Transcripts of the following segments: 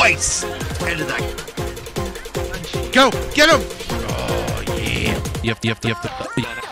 End of that. Go, get him. Oh yeah. You have to, you have to, you have to.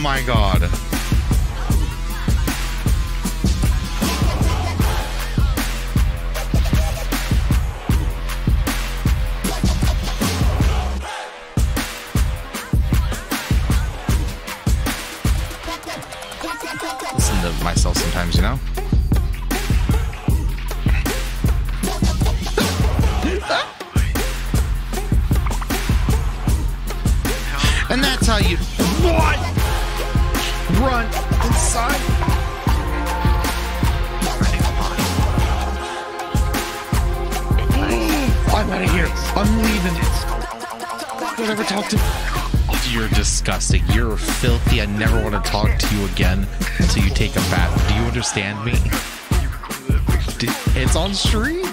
my god. Listen to myself sometimes, you know? And that's how you what? Run inside. Mmm, I'm out of here. I'm leaving. Don't ever talk to me. You're disgusting. You're filthy. I never want to talk to you again until you take a bath. Do you understand me? It's on stream.